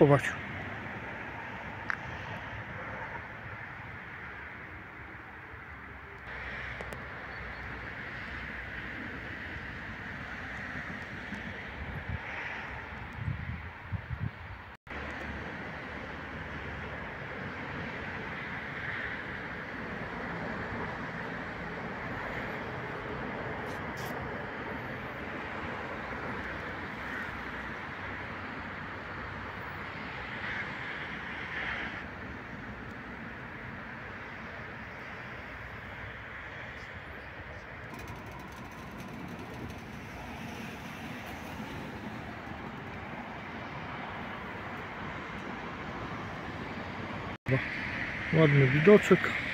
Robert. Ładny widoczek.